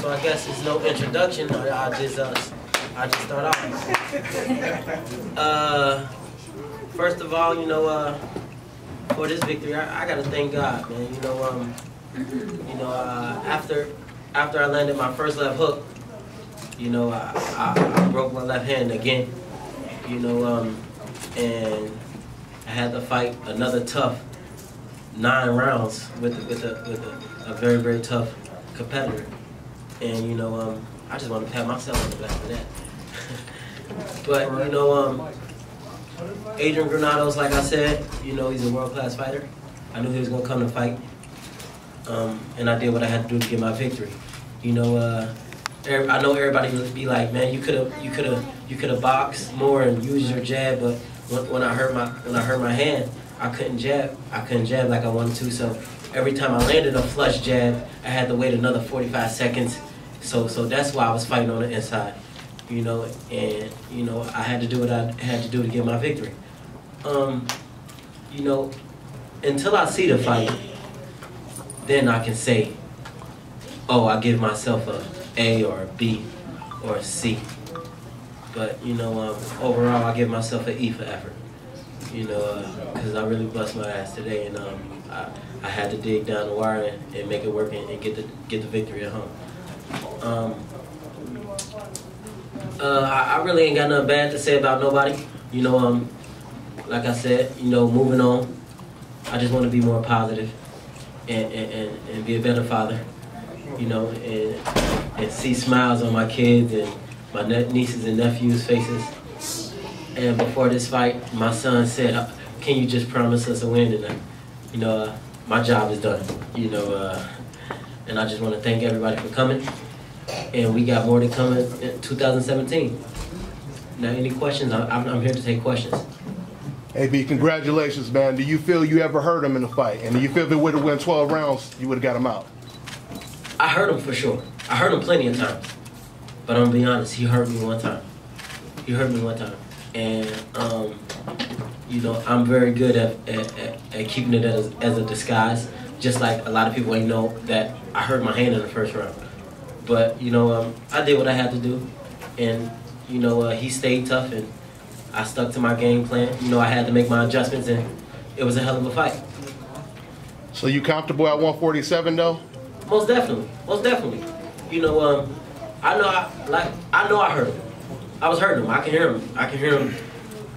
So I guess it's no introduction. I, just uh, I just start off. Uh, first of all, you know, uh, for this victory, I, I gotta thank God, man. You know, um, you know, uh, after after I landed my first left hook, you know, I, I, I broke my left hand again. You know, um, and I had to fight another tough nine rounds with with a with a, a very very tough competitor. And you know, um, I just want to pat myself on the back for that. but you know, um, Adrian Granados, like I said, you know, he's a world class fighter. I knew he was gonna come to fight, um, and I did what I had to do to get my victory. You know, uh, I know everybody would be like, man, you could have, you could have, you could have boxed more and used your jab, but when, when I hurt my when I hurt my hand, I couldn't jab. I couldn't jab like I wanted to. So every time I landed a flush jab, I had to wait another 45 seconds. So so that's why I was fighting on the inside, you know, and you know I had to do what I had to do to get my victory. Um, you know, until I see the fight, then I can say, oh, I give myself a A or a B or a C. But you know, um, overall, I give myself an E for effort. You know, because uh, I really bust my ass today, and um, I, I had to dig down the wire and, and make it work and, and, get the get the victory at home. Um, uh, I, I, really ain't got nothing bad to say about nobody. You know, um, like I said, you know, moving on. I just want to be more positive and, and, and, be a better father. You know, and and see smiles on my kids and my nieces and nephews' faces. And before this fight, my son said, uh, "Can you just promise us a win tonight?" You know, uh, my job is done. You know, uh, and I just want to thank everybody for coming. And we got more to come in 2017. Now, any questions? I'm, I'm here to take questions. AB, congratulations, man. Do you feel you ever hurt him in the fight? And do you feel if it would have went 12 rounds, you would have got him out? I hurt him for sure. I hurt him plenty of times. But I'm gonna be honest, he hurt me one time. He hurt me one time. And, um, you know, I'm very good at, at, at, at keeping it as, as, a disguise. Just like a lot of people ain't know that I hurt my hand in the first round. But, you know, um, I did what I had to do. And, you know, uh, he stayed tough and I stuck to my game plan. You know, I had to make my adjustments and it was a hell of a fight. So you comfortable at 147 though? Most definitely. Most definitely. You know, um, I know, I, like, I know I heard him. I was hurting him. I can hear him. I can hear him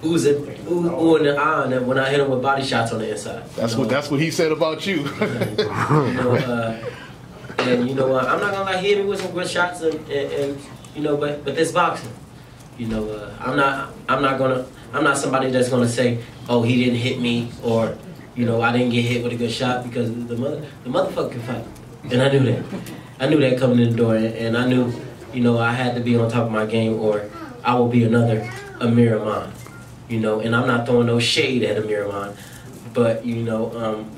oozing, ooh, ooh in the eye when I hit him with body shots on the inside. That's you know? what that's what he said about you. you know, uh, and you know, uh, I'm not gonna lie, hit me with some good shots, and, and, and you know, but but this boxing, you know, uh, I'm not I'm not gonna I'm not somebody that's gonna say, oh, he didn't hit me, or you know, I didn't get hit with a good shot because the mother the motherfucker can fight, and I knew that. I knew that coming in the door, and, and I knew you know, I had to be on top of my game or I will be another Amir Imam. You know, and I'm not throwing no shade at Amir Imam, but you know, um,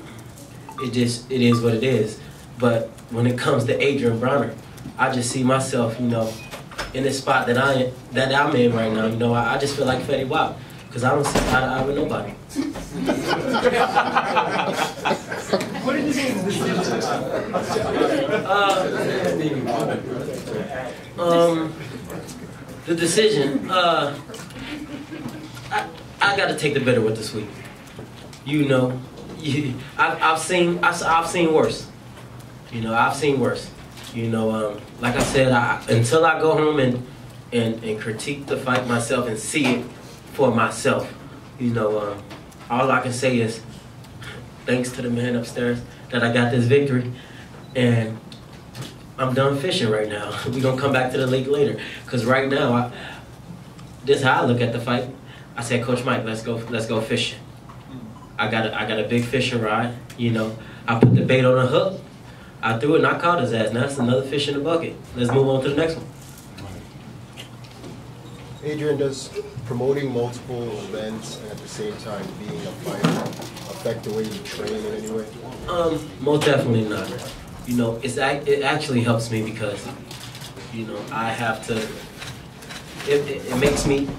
it just it is what it is. But when it comes to Adrien Broner, I just see myself, you know, in this spot that I that I'm in right now. You know, I, I just feel like Fetty Wap because I don't see eye to eye with nobody. what did you think uh, um, the decision. Uh, I, I got to take the bitter with the sweet. You know, you, I've, I've seen I've, I've seen worse. You know, I've seen worse. You know, um, like I said, I, until I go home and, and and critique the fight myself and see it for myself, you know, um, all I can say is thanks to the man upstairs that I got this victory, and I'm done fishing right now. We're gonna come back to the lake later. Cause right now, I, this is how I look at the fight. I said, Coach Mike, let's go, let's go fishing. I got a, I got a big fishing rod. You know, I put the bait on the hook. I threw it and I caught his ass. Now that's another fish in the bucket. Let's move on to the next one. Adrian, does promoting multiple events and at the same time being a fighter affect the way you train in any way? Um, most definitely not you know, it's it actually helps me because, you know, I have to. It, it, it makes me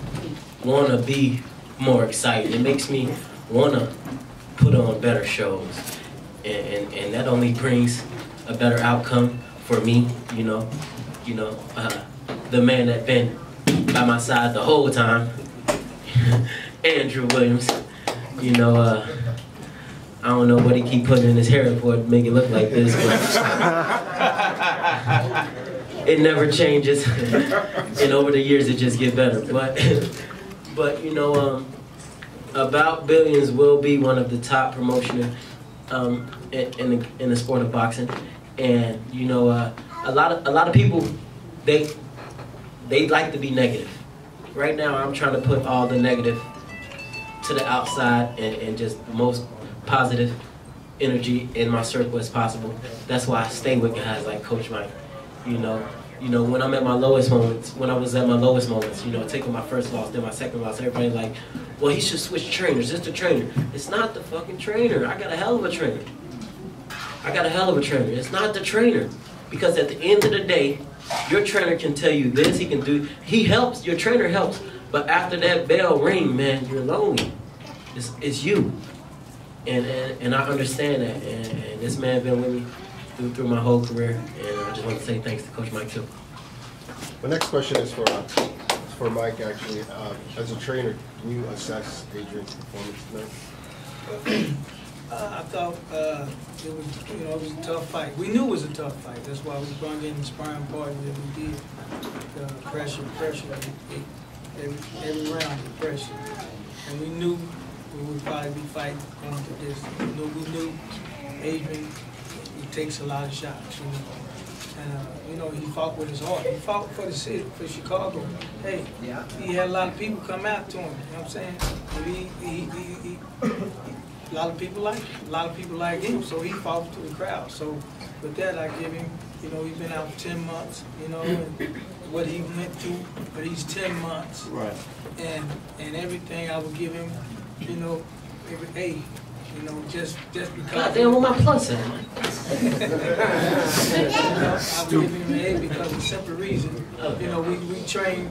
want to be more excited. It makes me want to put on better shows, and, and and that only brings a better outcome for me, you know, you know, uh, the man that been by my side the whole time, Andrew Williams. You know, uh, I don't know what he keep putting in his hair for to make it look like this, but it never changes. and over the years, it just get better. But, but you know, um, About Billions will be one of the top promotion um, in, the, in the sport of boxing, and you know, uh, a lot of a lot of people they they like to be negative. Right now, I'm trying to put all the negative to the outside and, and just most positive energy in my circle as possible. That's why I stay with guys like Coach Mike. You know, you know, when I'm at my lowest moments, when I was at my lowest moments, you know, taking my first loss, then my second loss, everybody like, well, he should switch trainers. It's the trainer. It's not the fucking trainer. I got a hell of a trainer. I got a hell of a trainer. It's not the trainer. Because at the end of the day, your trainer can tell you this, he can do, he helps, your trainer helps. But after that bell ring, man, you're lonely. It's, it's you. And, and, and I understand that. And, and this man been with me through, through my whole career. And I just want to say thanks to Coach Mike, too. The next question is for, uh, for Mike, actually. Uh, As a trainer, can you assess Adrian's performance tonight? Uh, I thought, uh, it was, you know, it was a tough fight. We knew it was a tough fight. That's why we brought in the sparring partner that we did. Uh, pressure, pressure, every, every round, the pressure. And we knew we would probably be fighting going to this. We knew, we knew Adrian, he takes a lot of shots, you know. And, uh, you know, he fought with his heart. He fought for the city, for Chicago. Hey, yeah. he had a lot of people come out to him, you know what I'm saying? He, he, he, he, a lot of people like him. A lot of people like him, so he fought to the crowd. So with that, I give him, you know, he's been out for ten months, you know, and what he went through, but he's ten months. Right. And, and everything I would give him, you know, every, hey, you know, just, just because. God damn, where my plus at? I would give him an A because of the simple reason, you know, we, we trained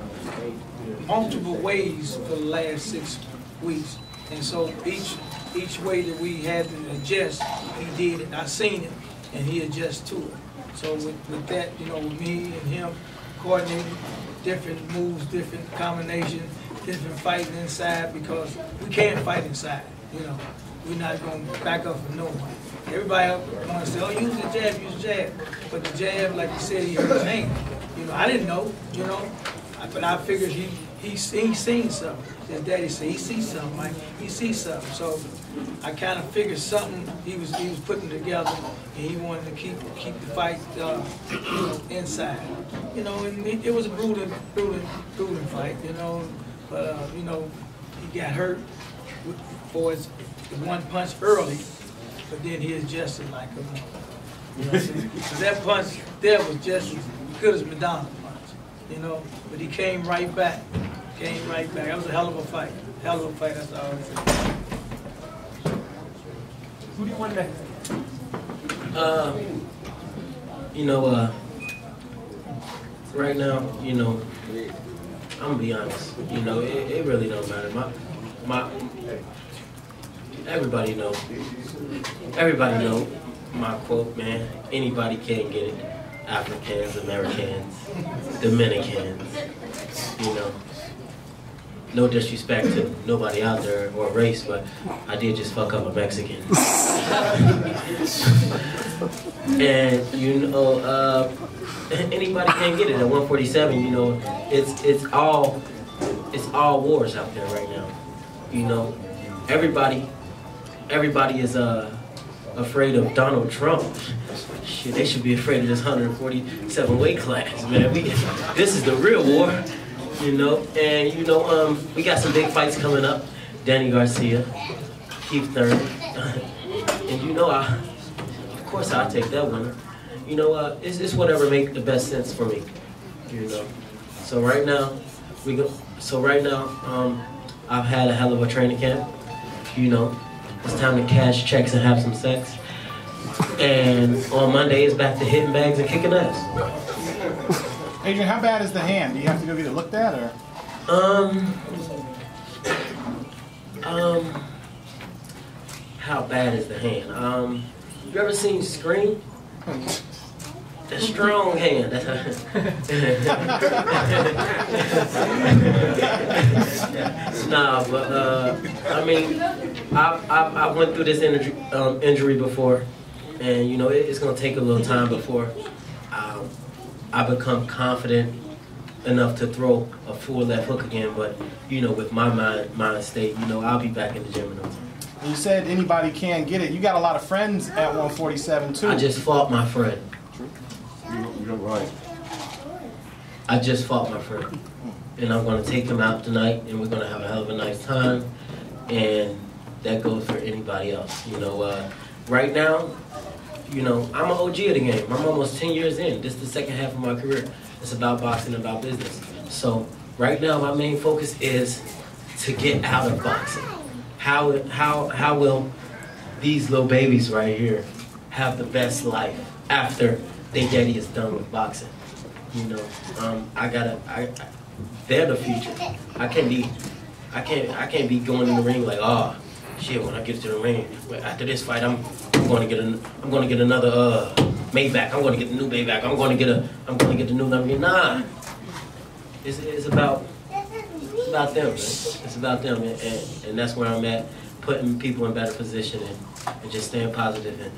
multiple ways for the last six weeks. And so each, each way that we had to adjust, he did it. I seen it, and he adjusted to it. So with, with that, you know, with me and him coordinating different moves, different combinations, different fighting inside, because we can't fight inside, you know. We're not gonna back up for no one. Everybody else wanna say, oh, use the jab, use the jab. But the jab, like you said, he hurt his. You know, I didn't know, you know, but I figured he, he, he seen something. His daddy said, he sees something, Mike, he sees something. So I kinda figured something he was, he was putting together, and he wanted to keep, keep the fight, uh, inside. You know, and it, it was a brutal, brutal, brutal fight, you know, but, uh, you know, he got hurt for his, one punch early, but then he adjusted like a, you know what I'm saying? 'Cause that punch there was just as good as Madonna's punch, you know, but he came right back, came right back. That was a hell of a fight, hell of a fight, that's all Who do you want next? Uh, you know, uh, right now, you know, I'm gonna be honest. You know, it, it really don't matter. My, my, everybody know, everybody know my quote, man. Anybody can get it. Africans, Americans, Dominicans. You know, no disrespect to nobody out there or race, but I did just fuck up a Mexican. and you know, uh, anybody can get it at 147. You know, it's it's all it's all wars out there right now. You know, everybody everybody is uh afraid of Donald Trump. Shit, they should be afraid of this 147 weight class, man. We this is the real war. You know, and you know, um, we got some big fights coming up. Danny Garcia, Keith Thurman, and you know, I, of course, I'll take that one. You know, uh, it's, it's whatever make the best sense for me. You know, so right now, we go. So right now, um, I've had a hell of a training camp. You know, it's time to cash checks and have some sex. And on Monday, it's back to hitting bags and kicking ass. Adrian, how bad is the hand? Do you have to go get it looked at, or? Um, um, how bad is the hand? Um, you ever seen Scream? The strong hand. nah, but uh, I mean, I, I I went through this injury um, injury before, and you know it, it's gonna take a little time before um, I become confident enough to throw a full left hook again. But you know, with my mind mind state, you know, I'll be back in the gym in no time. You said anybody can get it. You got a lot of friends at 147 too. I just fought my friend. You're right. I just fought my friend. And I'm gonna take him out tonight and we're gonna have a hell of a nice time. And that goes for anybody else. You know, uh, right now, you know, I'm an OG of the game. I'm almost 10 years in. This is the second half of my career. It's about boxing, about business. So right now my main focus is to get out of boxing. How how how will these little babies right here have the best life after their daddy is done with boxing? You know, um, I gotta. I, I, they're the future. I can't be. I can't. I can't be going in the ring like, oh, shit. When I get to the ring, after this fight, I'm, I'm going to get an. I'm going to get another uh, Maybach. I'm going to get the new Maybach. I'm going to get a. I'm going to get the new Lamborghini. Nah. It's, it's about. It's about them, man. It's about them, and, and, and that's where I'm at, putting people in better position and, and just staying positive and,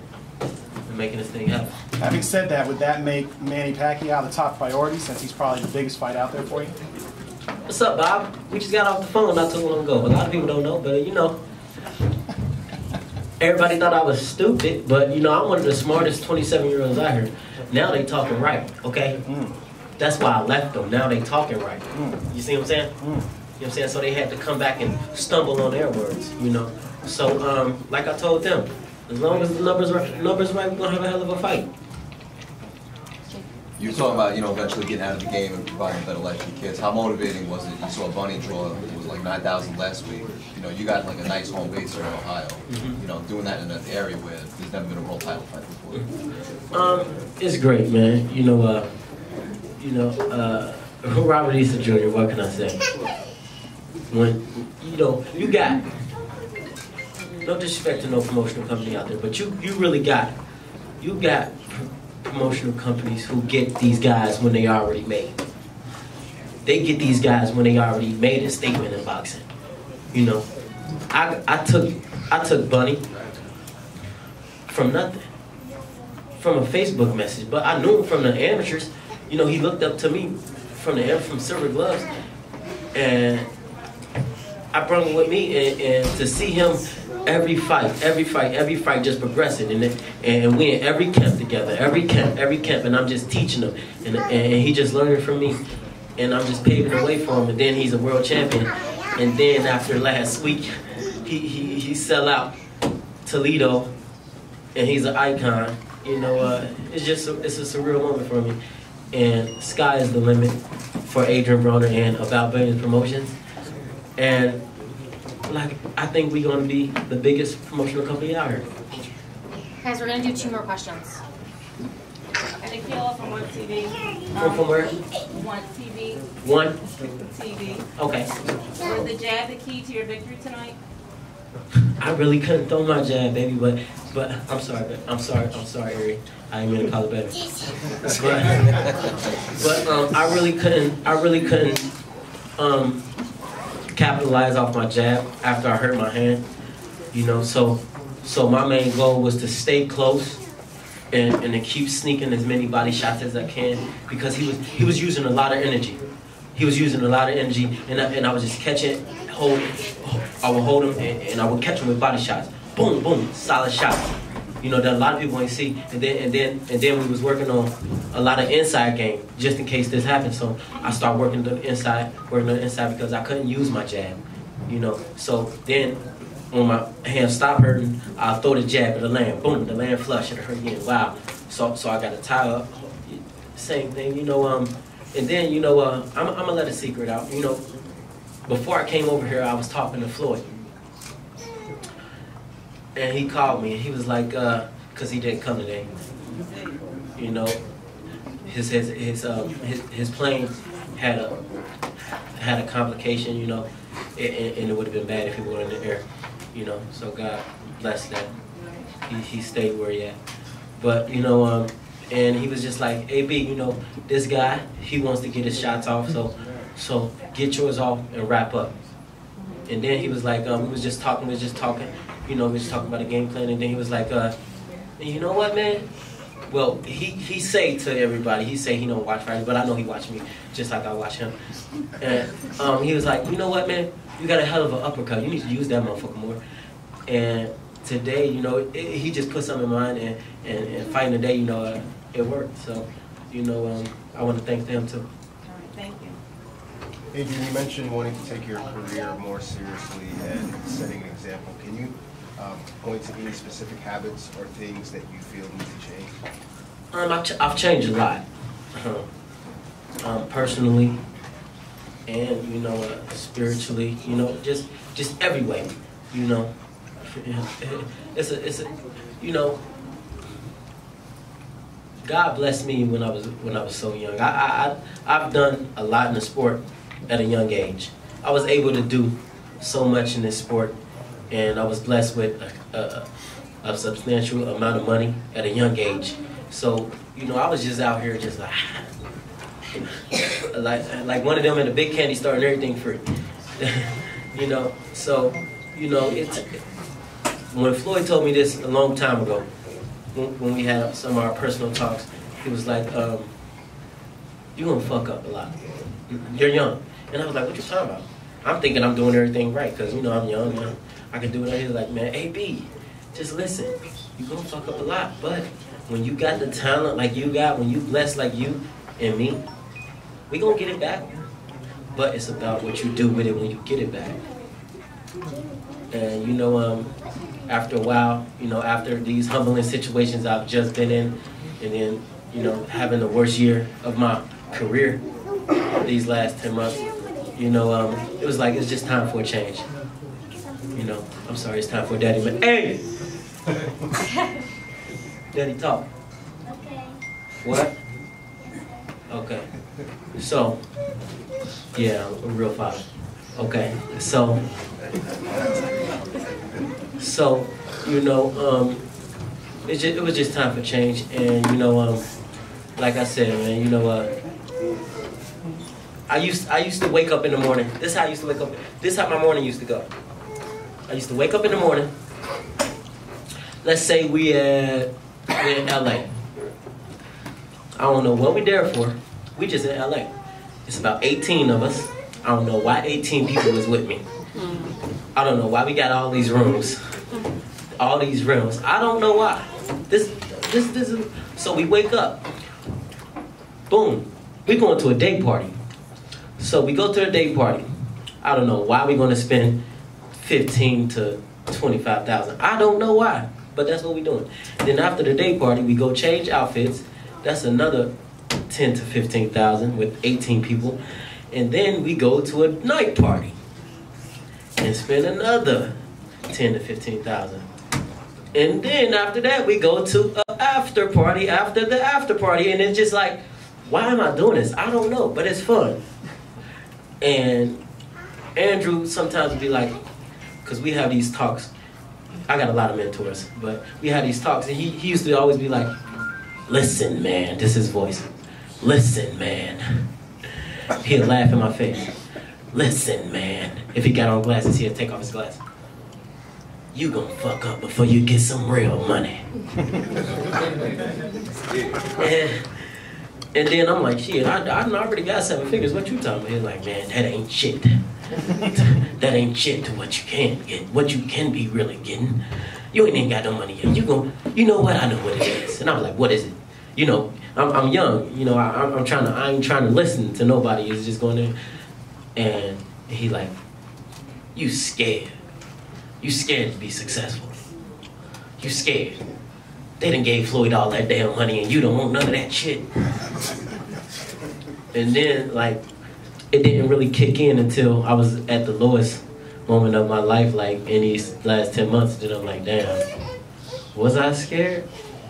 and making this thing happen. Having said that, would that make Manny Pacquiao the top priority since he's probably the biggest fight out there for you? What's up, Bob? We just got off the phone not too long ago. A lot of people don't know, but you know, everybody thought I was stupid, but you know, I'm one of the smartest 27 year olds out here. Now they talking right, okay? Mm. That's why I left them. Now they talking right. Mm. You see what I'm saying? Mm. You know what I'm saying? So they had to come back and stumble on their words, you know. So, um, like I told them, as long as the numbers are numbers right, we're gonna have a hell of a fight. You were talking about, you know, eventually getting out of the game and providing a better life for your kids. How motivating was it? You saw a Bunny draw, it was like 9,000 last week. You know, you got like a nice home base here in Ohio. You know, doing that in an area where there's never been a world title fight before. Um, it's great, man. You know, uh, you know, uh, Robert Easter Jr. What can I say? When you know you got no disrespect to no promotional company out there, but you you really got you got pr- promotional companies who get these guys when they already made. They get these guys when they already made a statement in boxing. You know, I I took I took Bunny from nothing from a Facebook message, but I knew him from the amateurs. You know, he looked up to me from the from Silver Gloves, and I brought him with me, and, and to see him every fight, every fight, every fight, just progressing, and and we in every camp together, every camp, every camp, and I'm just teaching him, and and he just learning from me, and I'm just paving the way for him, and then he's a world champion, and then after last week, he he he sell out Toledo, and he's an icon. You know, uh, it's just a, it's a surreal moment for me. And sky is the limit for Adrien Broner and About Billions Promotions. And like, I think we're gonna be the biggest promotional company out here. Guys, we're gonna do two more questions. And Akila from One TV. From, from where? One TV, One. TV. Okay. Was the jab the key to your victory tonight? I really couldn't throw my jab, baby, but but I'm sorry, but I'm sorry, I'm sorry, Ari. I didn't mean to call it better. But, but um, I really couldn't, I really couldn't um, capitalize off my jab after I hurt my hand. You know, so so my main goal was to stay close and, and to keep sneaking as many body shots as I can because he was he was using a lot of energy. He was using a lot of energy, and I, and I was just catching, hold, I would hold him, and, and I would catch him with body shots. Boom, boom, solid shots. You know that a lot of people ain't see, and then and then and then we was working on a lot of inside game just in case this happened. So I started working the inside, working on the inside because I couldn't use my jab. You know, so then when my hand stopped hurting, I throw the jab at the land. Boom, the land flush, it hurt again. Wow. So so I got a tie up. Same thing, you know. Um, and then you know, uh, I'm, I'm gonna let a secret out. You know, before I came over here, I was talking to Floyd, and he called me, and he was like, uh, cause he didn't come today. You know, his his his um his, his plane had a had a complication. You know, and, and it would have been bad if he were in the air. You know, so God bless that. He he stayed where he at. But you know, um, and he was just like, "AB, you know, this guy, he wants to get his shots off, so, so get yours off and wrap up." And then he was like, um, we was just talking, we was just talking, you know, we was talking about a game plan, and then he was like, uh, you know what, man? Well, he he say to everybody, he say he don't watch Friday, but I know he watch me just like I watch him. And um, he was like, you know what, man? You got a hell of an uppercut. You need to use that motherfucker more. And today, you know, it, he just put something in mind, and, and, and fighting today, you know, uh, it worked. So, you know, um, I want to thank them too. All right, thank you. Adrian, you mentioned wanting to take your career more seriously and setting an example. Can you um, point to any specific habits or things that you feel need to change? Um, I've, ch- I've changed a lot, um, personally, and you know, uh, spiritually. You know, just just every way. You know, it's a it's a you know. God blessed me when I was when I was so young. I, I I I've done a lot in the sport at a young age. I was able to do so much in this sport, and I was blessed with a, a, a substantial amount of money at a young age. So, you know, I was just out here just like, like, like one of them in a big candy store and everything free. you know, so, you know, it's, when Floyd told me this a long time ago, when, when we had some of our personal talks, he was like, um, you're gonna fuck up a lot. You're young. And I was like, what you talking about? I'm thinking I'm doing everything right, because, you know, I'm young, man. I can do it. He's like, man, AB, just listen. You're gonna fuck up a lot, but when you got the talent like you got, when you blessed like you and me, we gonna get it back. But it's about what you do with it when you get it back. And you know, um, after a while, you know, after these humbling situations I've just been in, and then, you know, having the worst year of my career these last 10 months, you know, um, it was like, it's just time for a change. You know, I'm sorry, it's time for daddy, but hey! Daddy talk. Okay. What? Okay. So, yeah, a real father. Okay. So, so, you know, um, it, just, it was just time for change, and you know, um, like I said, man, you know what? I used I used to wake up in the morning. This is how I used to wake up. This is how my morning used to go. I used to wake up in the morning. Let's say we uh, at we in LA. I don't know what we there for. We just in LA. It's about 18 of us. I don't know why 18 people is with me. I don't know why we got all these rooms. All these rooms. I don't know why. This this this is so we wake up. Boom. We going to a day party. So we go to a day party. I don't know why we gonna spend 15 to 25,000. I don't know why, but that's what we're doing. Then after the day party, we go change outfits. That's another 10 to 15,000 with 18 people. And then we go to a night party and spend another 10 to 15,000. And then after that, we go to a after party after the after party. And it's just like, why am I doing this? I don't know, but it's fun. And Andrew sometimes would be like, because we have these talks. I got a lot of mentors, but we had these talks, and he, he used to always be like, listen, man, this is his voice. Listen, man. He'll laugh in my face. Listen, man. If he got on glasses, he'll take off his glasses. You gonna fuck up before you get some real money. and, and then I'm like, shit, I, I already got seven figures. What you talking about? He's like, man, that ain't shit. that ain't shit to what you can get. What you can be really getting. You ain't even got no money yet. You gon' you know what? I know what it is. And I was like, what is it? You know, I'm, I'm young. You know, I, I'm, I'm trying to. I ain't trying to listen to nobody. It's just going there. And he like, you scared. You scared to be successful. You scared. They done gave Floyd all that damn money and you don't want none of that shit. And then, like, it didn't really kick in until I was at the lowest moment of my life, like in these last 10 months. Then I'm like, damn, was I scared?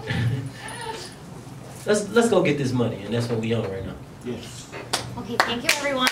let's, let's go get this money, and that's what we on right now. Yes. Okay, thank you, everyone.